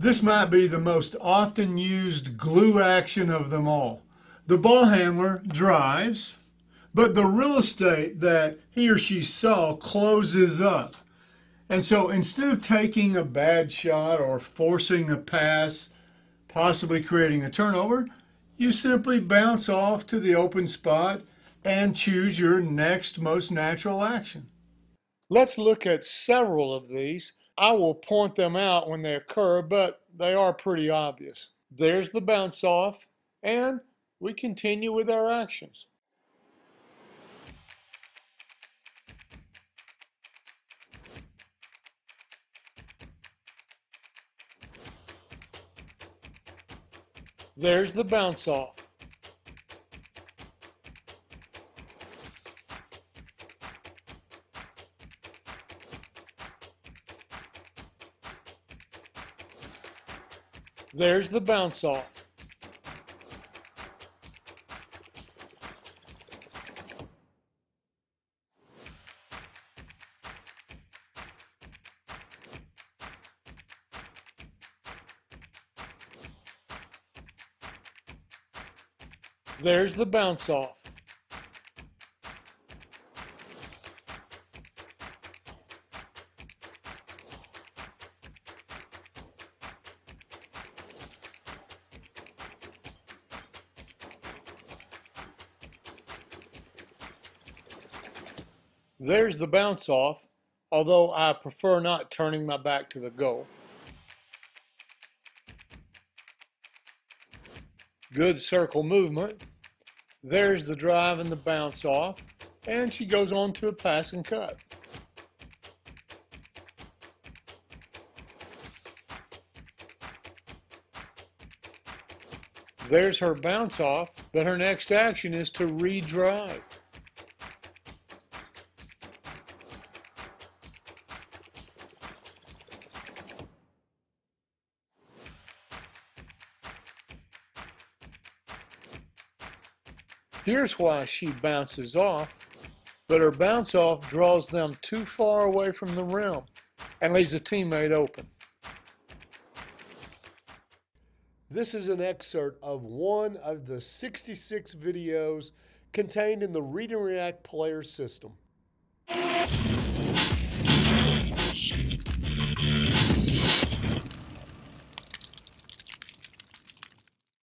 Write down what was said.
This might be the most often used glue action of them all. The ball handler drives, but the real estate that he or she saw closes up. And so instead of taking a bad shot or forcing a pass, possibly creating a turnover, you simply bounce off to the open spot and choose your next most natural action. Let's look at several of these. I will point them out when they occur, but they are pretty obvious. There's the bounce off, and we continue with our actions. There's the bounce off. There's the bounce off. There's the bounce off. There's the bounce off, although I prefer not turning my back to the goal. Good circle movement. There's the drive and the bounce off, and she goes on to a pass and cut. There's her bounce off, but her next action is to redrive. Here's why she bounces off, but her bounce off draws them too far away from the rim and leaves a teammate open. This is an excerpt of one of the 66 videos contained in the Read and React player system.